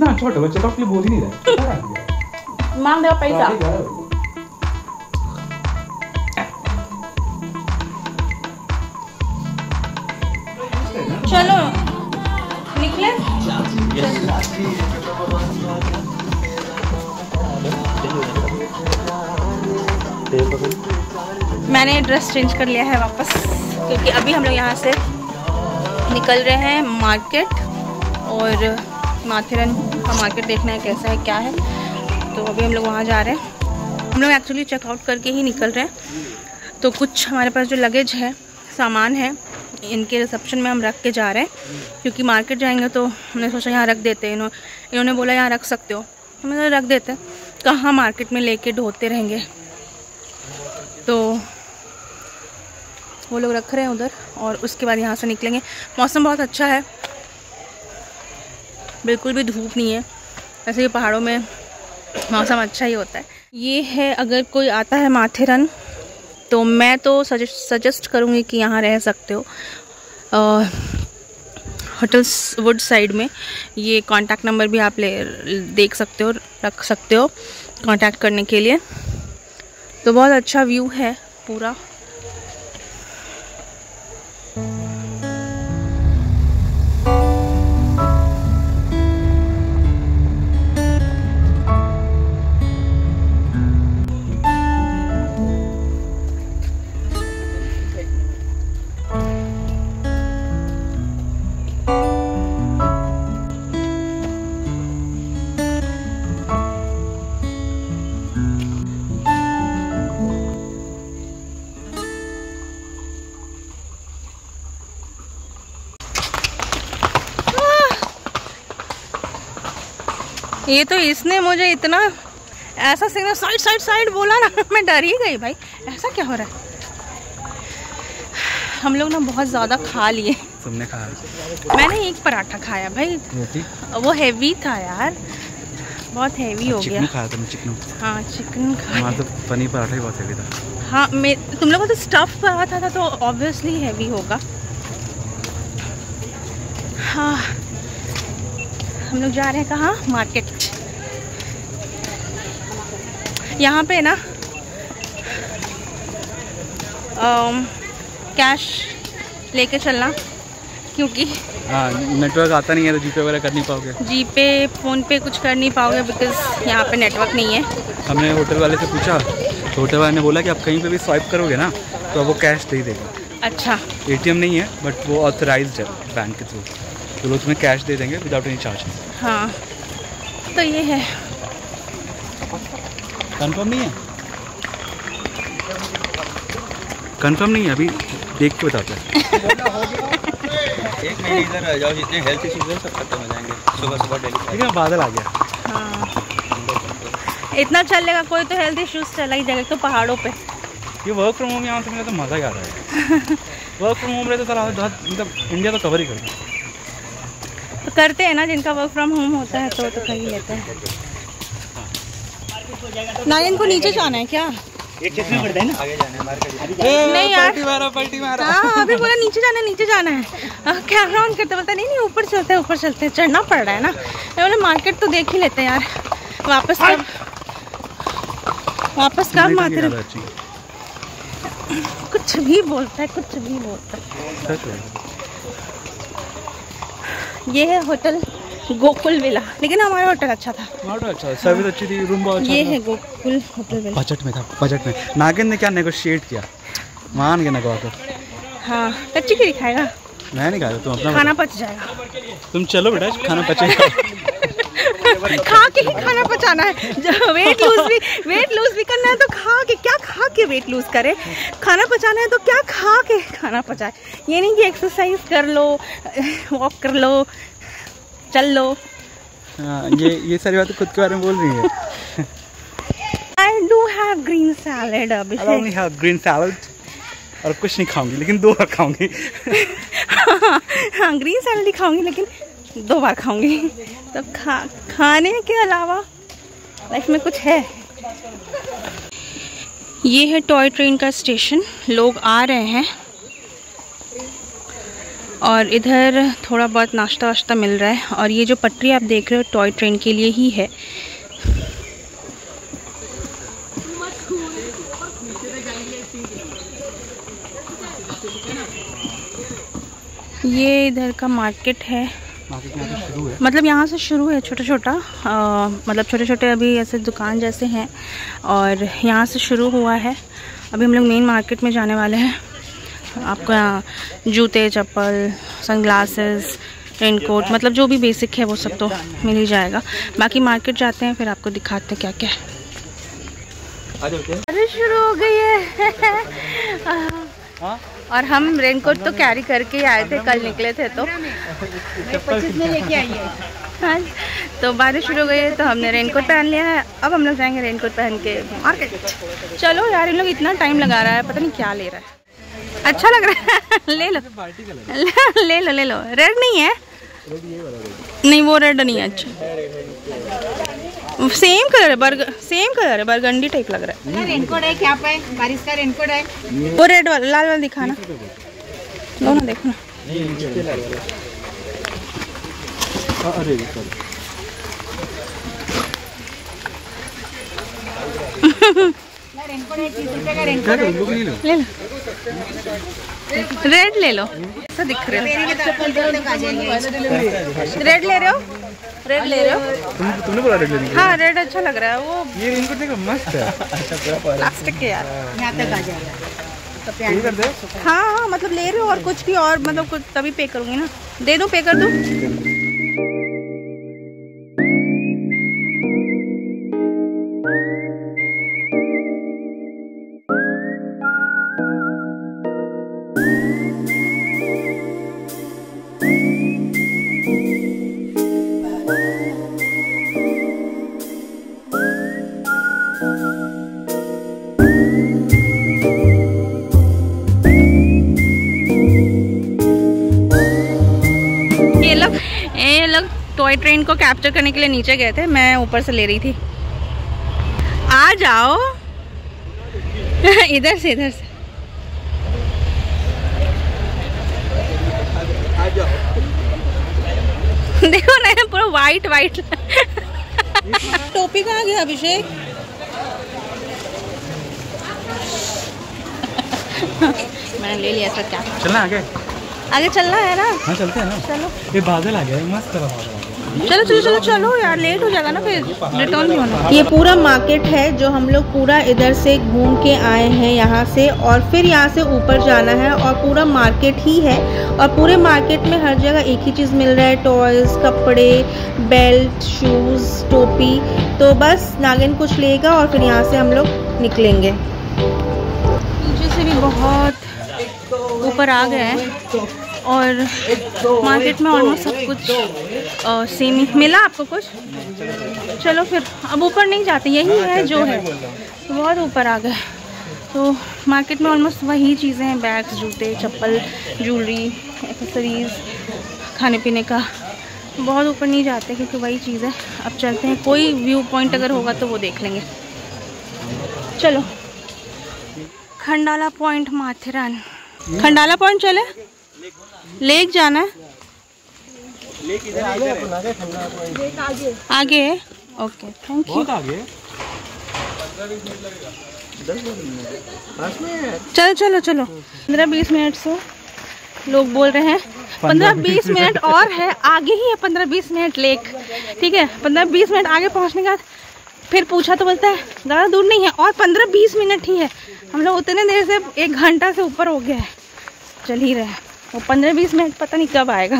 इतना छोटा बच्चा तो अपने बोल ही नहीं रहा मांग दो पैसा। चलो निकले। मैंने ड्रेस चेंज कर लिया है वापस क्योंकि अभी हम लोग यहाँ से निकल रहे हैं मार्केट और माथेरन का मार्केट देखना है कैसा है, क्या है। तो अभी हम लोग वहाँ जा रहे हैं। हम लोग एक्चुअली चेकआउट करके ही निकल रहे हैं। तो कुछ हमारे पास जो लगेज है, सामान है, इनके रिसेप्शन में हम रख के जा रहे हैं। क्योंकि मार्केट जाएँगे तो हमने सोचा यहाँ रख देते हैं। इन्होंने इन्होंने बोला यहाँ रख सकते हो। हमने तो रख देते कहाँ मार्केट में लेके ढोते रहेंगे? तो वो लोग रख रहे हैं उधर और उसके बाद यहाँ से निकलेंगे। मौसम बहुत अच्छा है। बिल्कुल भी धूप नहीं है। ऐसे पहाड़ों में मौसम अच्छा ही होता है। ये है अगर कोई आता है माथेरन तो मैं तो सजेस्ट करूँगी कि यहाँ रह सकते हो। होटल वुड साइड में ये कांटेक्ट नंबर भी आप ले, देख सकते हो, रख सकते हो कांटेक्ट करने के लिए। तो बहुत अच्छा व्यू है पूरा। ये तो इसने मुझे इतना ऐसा सिग्नल साइड साइड साइड बोला ना मैं डर ही गई भाई। ऐसा क्या हो रहा है? हम लोग ना बहुत ज़्यादा खा लिए। तुमने खाया मैंने एक पराठा खाया भाई। वो हैवी था यार। बहुत हैवी हो चिकन गया। खाया तुमने चिकन हाँ चिकन खाया। तो पनीर पराठा ही बहुत हैवी था। हाँ मैं तुम लोगों को तो स्टफ़ पराठा था तो ऑब्वियसली हैवी होगा। हाँ। हम लोग जा रहे हैं कहाँ? मार्केट यहाँ पे ना कैश लेके चलना क्योंकि हाँ नेटवर्क आता नहीं है तो जीपे वगैरह कर नहीं पाओगे। जी पे फ़ोन पे कुछ कर नहीं पाओगे बिकॉज़ यहाँ पे नेटवर्क नहीं है। हमने होटल वाले से पूछा तो होटल वाले ने बोला कि आप कहीं पे भी स्वाइप करोगे ना तो वो कैश दे ही देगा। अच्छा। एटीएम नहीं है बट वो ऑथराइज्ड है बैंक के थ्रू तो लोग तुम्हें कैश दे देंगे विदाउट एनी चार्ज हाँ तो ये है। कंफर्म नहीं है? कंफर्म नहीं है अभी देख के बताते हैं। एक महीने इधर रह जाओ जितने हेल्थ इश्यूज़ हैं सब खत्म हो जाएँगे। सुबह सुबह डेली ठीक है बादल आ गया। हाँ। इतना चलेगा कोई तो हेल्थ इश्यूज़ चला ही जाएगा तो पहाड़ों पे। ये वर्क फ्रॉम होम यहाँ से मिला तो मज़ा ही आ रहा है। वर्क फ्रॉम होम रहे तो सारा मतलब इंडिया तो कवर ही कर करते हैं ना जिनका वर्क फ्रॉम होम होता है तो तो कर ही लेते हैं। नायन को नीचे जाना है क्या? आगे जाना है मार्केट नहीं यार। पलटी मारा पलटी मारा। हाँ अभी बोला नीचे जाना है नीचे जाना है। कैमरा ऑन करते बोलता नहीं नहीं ऊपर चलते हैं ऊपर चलते हैं चढ़ना पड़ रहा है ना। मैं बोले मार्केट तो देख ही लेते हैं यार। वापस कब वापस कब माते कुछ भी बोलता है कुछ भी बोलता है। ये है होटल गोकुल विला। लेकिन हमारा होटल अच्छा था। अच्छा सर्विस अच्छी थी रूम बहुत अच्छा ये है गोकुल होटल विला। बजट में था बजट में। नागिन ने क्या नेगोशिएट किया? मान गया नगवा कर। हाँ कच्ची खीर खाएगा? मैं नहीं खाया तुम अपना खाना पच जाएगा। तुम चलो बेटा खाना पचेगा। खा के ही खाना पचाना है। जब वेट लूज भी वेट लूज भी करना है तो खा के क्या खा के वेट लूज करे? खाना पचाना है तो क्या खा के खाना पचाए? ये नहीं कि एक्सरसाइज कर लो वॉक कर लो चल लो। हाँ, ये ये सारी बातें खुद के बारे में बोल रही है। I do have green salad Abhishek. only have green salad और कुछ नहीं खाऊँगी लेकिन दो बार खाऊँगी। हाँ ग्रीन सैलेड ही खाऊँगी लेकिन दो बार खाऊँगी। तब खा, खाने के अलावा लाइफ में कुछ है। ये है टॉय ट्रेन का स्टेशन लोग आ रहे हैं। और इधर थोड़ा बहुत नाश्ता वाश्ता मिल रहा है। और ये जो पटरी आप देख रहे हो टॉय ट्रेन के लिए ही है। ये इधर का मार्केट है। मार्केट यहाँ से शुरू है? मतलब यहाँ से शुरू है छोटा छोटा। मतलब छोटे छोटे अभी ऐसे दुकान जैसे हैं और यहाँ से शुरू हुआ है। अभी हम लोग मेन मार्केट में जाने वाले हैं। आपको यहाँ जूते चप्पल सनग्लासेस रेनकोट मतलब जो भी बेसिक है वो सब तो मिल ही जाएगा। बाकी मार्केट जाते हैं फिर आपको दिखाते हैं क्या क्या है। अरे शुरू हो गई है। हाँ? और हम रेनकोट तो कैरी करके ही आए थे, कल निकले थे तो। लेके आई हाँ तो बारिश शुरू हो गई है तो हमने रेनकोट पहन लिया है। अब हम लोग जाएँगे रेनकोट पहन के मार्केट चलो यार, इन लोग इतना टाइम लगा रहा है, पता नहीं क्या ले रहा है। अच्छा लग रहा है, ले लो। ले लो ले लो। रेड नहीं है? नहीं, वो रेड नहीं है अच्छा। सेम कलर है बर्ग सेम कलर है बरगंडी टाइप लग रहा है। रेनकोट है क्या पे? बारिश का रेनकोट है। वो रेड वाला लाल वाला दिखाना। लो ना देखो ना। अरे है लो ले। रेड ले लो। ऐसा दिख रहे हो। रेड ले रहे हो? रेड ले रहे हो? तुम तुमने बोला रेड लेने हाँ रेड अच्छा लग रहा है वो ये देखो मस्त है। प्लास्टिक के यार। यहाँ तक आ जाएगा। तो ये कर दे। हाँ हाँ मतलब ले रहे हो और कुछ भी और मतलब कुछ तभी पे करूँगी ना। दे दो पे कर दो। टॉय ट्रेन को कैप्चर करने के लिए नीचे गए थे मैं ऊपर से ले रही थी। आ जाओ। इधर से इधर से। देखो ना पूरा वाइट वाइट टोपी कहाँ गया अभिषेक? मैंने ले लिया था क्या? चलना आगे। आगे चलना है ना? हाँ चलते हैं ना। चलो। ये बादल आ गया मस्त बादल। चलो चलो चलो चलो यार लेट हो जाएगा ना फिर। रिटर्न भी होना। ये पूरा मार्केट है जो हम लोग पूरा इधर से घूम के आए हैं यहाँ से और फिर यहाँ से ऊपर जाना है और पूरा मार्केट ही है और पूरे मार्केट में हर जगह एक ही चीज़ मिल रहा है टॉयज कपड़े बेल्ट शूज़ टोपी। तो बस नागिन कुछ लेगा और फिर यहाँ से हम लोग निकलेंगे। नीचे से भी बहुत ऊपर आ गए हैं। और मार्केट में ऑलमोस्ट सब कुछ सेम ही। मिला आपको कुछ? चलो फिर, अब ऊपर नहीं जाते, यही है जो है। बहुत ऊपर आ गए। तो मार्केट में ऑलमोस्ट वही चीज़ें हैं बैग्स जूते, चप्पल ज्वेलरी एक्सेसरीज खाने पीने का। बहुत ऊपर नहीं जाते क्योंकि वही चीज़ है। अब चलते हैं, कोई व्यू पॉइंट अगर होगा तो वो देख लेंगे। चलो। खंडाला पॉइंट माथेरान। खंडाला पॉइंट चले? लेक जाना है? लेक इधर है आगे है? ओके थैंक यू बहुत आगे पास में चलो चलो चलो। पंद्रह बीस मिनट से लोग बोल रहे हैं। पंद्रह बीस मिनट और है। आगे ही है पंद्रह बीस मिनट लेक। ठीक है? पंद्रह बीस मिनट आगे पहुँचने के फिर पूछा तो बोलता है ज़्यादा दूर नहीं है। और पंद्रह बीस मिनट ही है। हम लोग उतने देर से एक घंटा से ऊपर हो गया है। चल ही रहे हैं। वो पंद्रह बीस मिनट पता नहीं कब आएगा।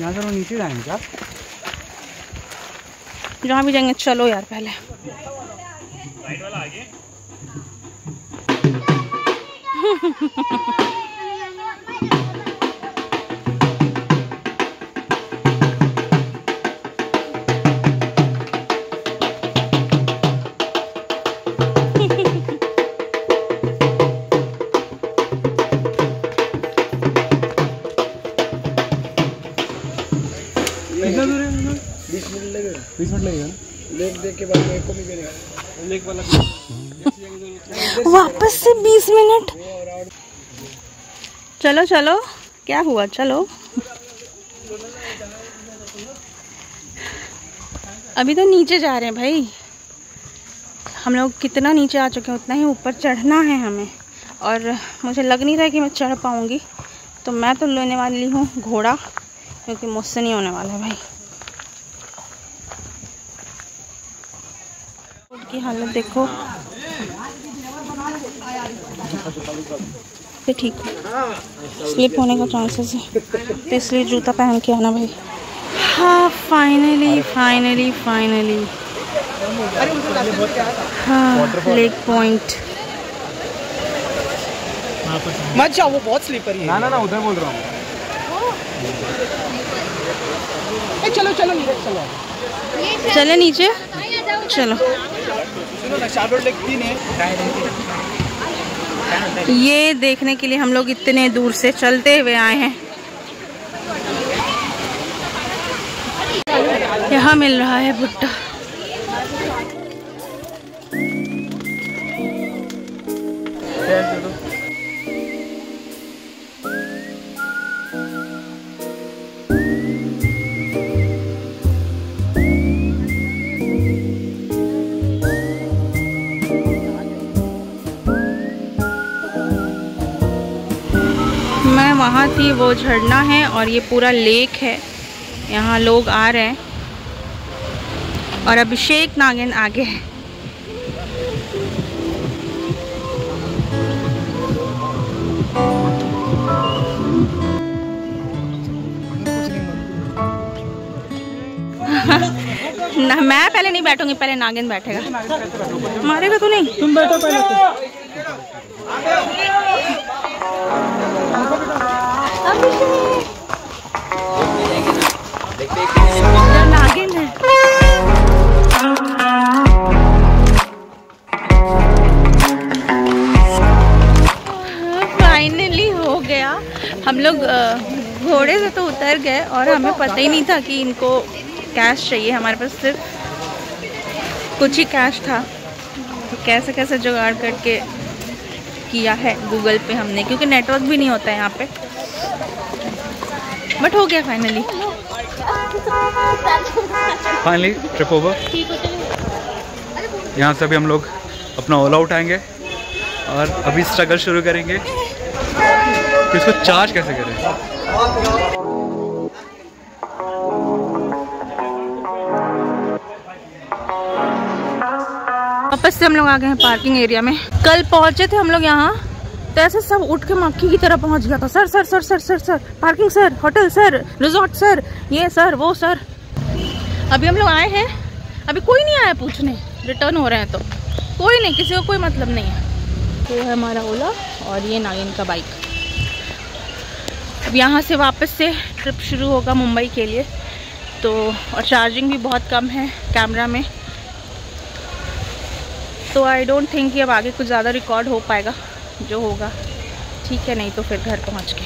यहाँ से नीचे जाएँगे क्या? जहाँ भी जाएँगे चलो यार पहले। कितना बीस मिनट लगेगा बीस मिनट लगेगा वापस से बीस मिनट। चलो चलो। क्या हुआ? चलो। अभी तो नीचे जा रहे हैं भाई। हम लोग कितना नीचे आ चुके हैं उतना ही ऊपर चढ़ना है हमें। और मुझे लग नहीं रहा कि मैं चढ़ पाऊँगी। तो मैं तो लेने वाली हूँ घोड़ा क्योंकि मुझसे नहीं होने वाला है भाई। की हालत देखो। ये ठीक है। स्लिप होने का चांसेस है। तो इसलिए जूता पहन के आना भाई। हाँ फाइनली फाइनली फाइनली हाँ लेक पॉइंट मत जाओ वो बहुत स्लीपर है। ना ना ना उधर बोल रहा हूँ। चलो चलो नीरज चलो। चले नीचे? चलो। ये देखने के लिए हम लोग इतने दूर से चलते हुए आए हैं। यहाँ मिल रहा है भुट्टा मैं वहाँ थी वो झरना है और ये पूरा लेक है। यहाँ लोग आ रहे हैं। और अभिषेक नागिन आगे है। ना मैं पहले नहीं बैठूँगी पहले नागिन बैठेगा। मारेगा तो नहीं तुम बैठो पहले हम लोग घोड़े से तो उतर गए और हमें पता ही नहीं था कि इनको कैश चाहिए। हमारे पास सिर्फ़ कुछ ही कैश था। तो कैसे कैसे जुगाड़ करके किया है गूगल पे हमने क्योंकि नेटवर्क भी नहीं होता है यहाँ पे। बट हो गया फाइनली फाइनली ट्रिप ओवर यहाँ से अभी हम लोग अपना ओला उठाएँगे और अभी स्ट्रगल शुरू करेंगे। कि इसको चार्ज कैसे करें? वापस से हम लोग आ गए हैं पार्किंग एरिया में। कल पहुँचे थे हम लोग यहाँ। तो ऐसे सब उठ के मक्खी की तरह पहुँच गया था। Sir sir sir sir sir sir parking sir hotel sir resort sir ये सर वो सर अभी हम लोग आए हैं। अभी कोई नहीं आया पूछने। रिटर्न हो रहे हैं तो। कोई नहीं, किसी को कोई मतलब नहीं है। वो है हमारा ओला और ये नागिन का बाइक अब यहाँ से वापस से ट्रिप शुरू होगा मुंबई के लिए। तो और चार्जिंग भी बहुत कम है कैमरा में। तो आई डोंट थिंक कि अब आगे कुछ ज़्यादा रिकॉर्ड हो पाएगा। जो होगा। ठीक है नहीं तो फिर घर पहुँच के